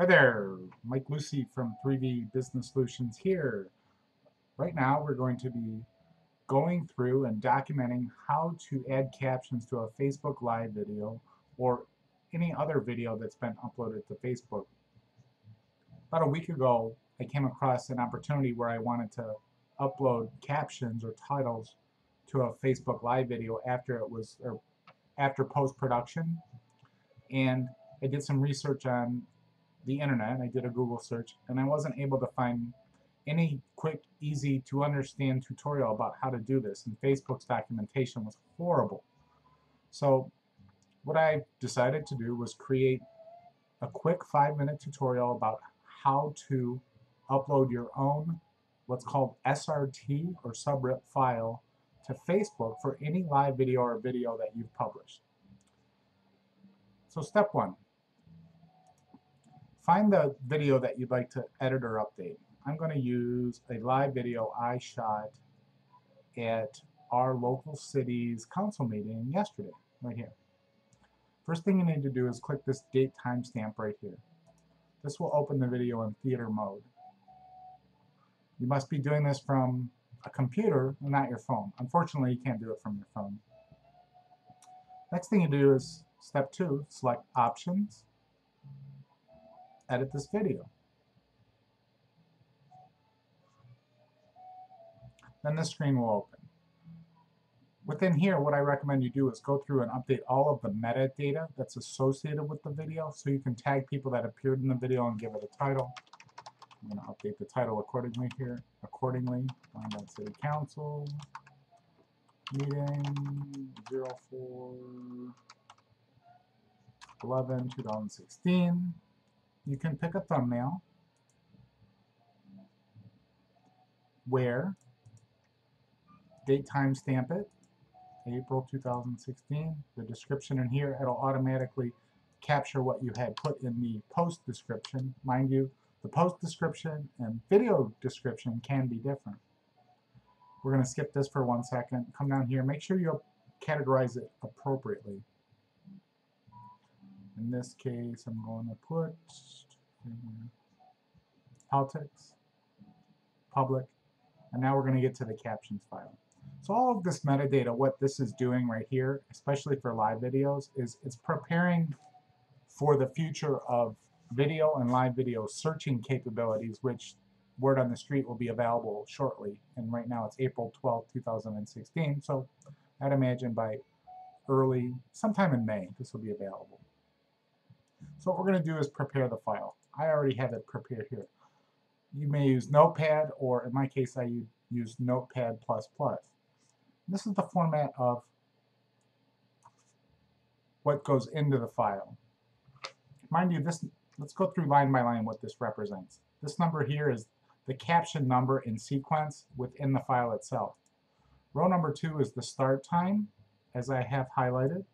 Hi there, Mike Lucy from 3V Business Solutions here. Right now we're going to be going through and documenting how to add captions to a Facebook Live video or any other video that's been uploaded to Facebook. About a week ago I came across an opportunity where I wanted to upload captions or titles to a Facebook Live video after it was or after post-production and I did some research on the internet, I did a Google search, and I wasn't able to find any quick, easy to understand tutorial about how to do this, and Facebook's documentation was horrible. So what I decided to do was create a quick five minute tutorial about how to upload your own what's called SRT or subrip file to Facebook for any live video or video that you've published. So step one, Find the video that you'd like to edit or update. I'm going to use a live video I shot at our local city's council meeting yesterday, right here. First thing you need to do is click this date timestamp right here. This will open the video in theater mode. You must be doing this from a computer not your phone. Unfortunately, you can't do it from your phone. Next thing you do is step two, select options, edit this video. Then this screen will open. Within here, what I recommend you do is go through and update all of the metadata that's associated with the video so you can tag people that appeared in the video and give it a title. I'm going to update the title accordingly here. Accordingly, out City Council meeting 04 11 2016 you can pick a thumbnail where date time stamp it April 2016 the description in here it'll automatically capture what you had put in the post description. Mind you the post description and video description can be different. We're going to skip this for one second. Come down here. Make sure you categorize it appropriately in this case, I'm going to put politics, public, and now we're going to get to the captions file. So all of this metadata, what this is doing right here, especially for live videos, is it's preparing for the future of video and live video searching capabilities, which word on the street will be available shortly. And right now it's April 12, 2016. So I'd imagine by early, sometime in May, this will be available. So what we're going to do is prepare the file. I already have it prepared here. You may use Notepad, or in my case I use Notepad++. Plus This is the format of what goes into the file. Mind you, this let's go through line by line what this represents. This number here is the caption number in sequence within the file itself. Row number two is the start time, as I have highlighted,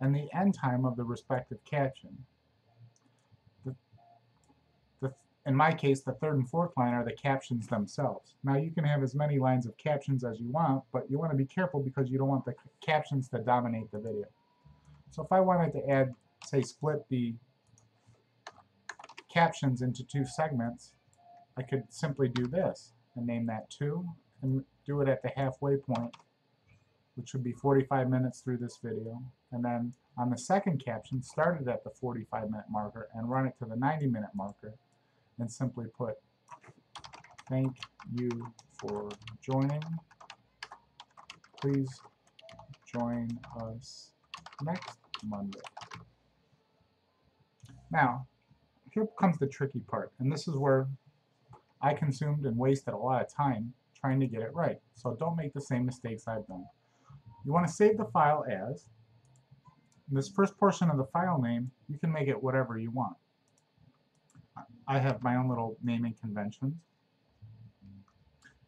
and the end time of the respective caption. In my case, the third and fourth line are the captions themselves. Now you can have as many lines of captions as you want, but you want to be careful because you don't want the captions to dominate the video. So if I wanted to add, say, split the captions into two segments, I could simply do this and name that 2 and do it at the halfway point, which would be 45 minutes through this video. And then on the second caption, start it at the 45 minute marker and run it to the 90 minute marker and simply put thank you for joining. Please join us next Monday. Now, here comes the tricky part, and this is where I consumed and wasted a lot of time trying to get it right. So don't make the same mistakes I've done. You want to save the file as, this first portion of the file name, you can make it whatever you want. I have my own little naming conventions.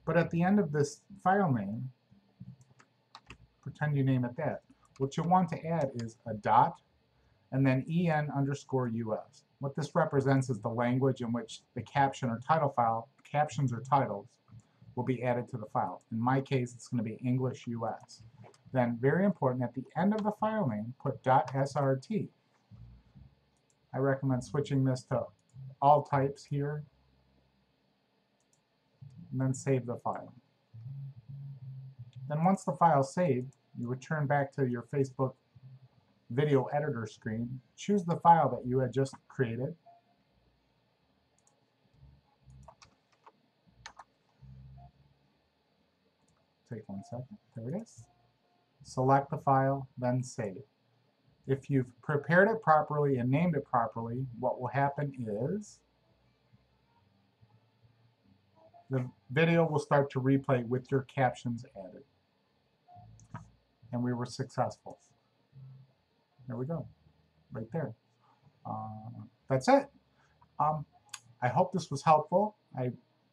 But at the end of this file name, pretend you name it that. What you want to add is a dot and then en underscore us. What this represents is the language in which the caption or title file, captions or titles, will be added to the file. In my case, it's going to be English US. Then, very important, at the end of the file name, put .srt. I recommend switching this to all types here, and then save the file. Then once the file is saved, you return back to your Facebook video editor screen, choose the file that you had just created, take one second, there it is. Select the file, then save. If you've prepared it properly and named it properly, what will happen is the video will start to replay with your captions added. And we were successful. There we go, right there. Uh, that's it. Um, I hope this was helpful. I,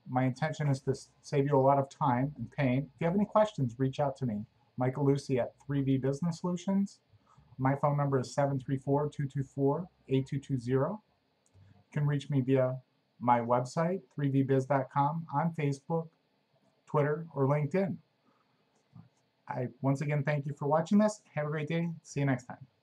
my intention is to save you a lot of time and pain. If you have any questions, reach out to me. Michael Lucy at 3V Business Solutions. My phone number is 734-224-8220. You can reach me via my website, 3vbiz.com, on Facebook, Twitter, or LinkedIn. I once again thank you for watching this. Have a great day. See you next time.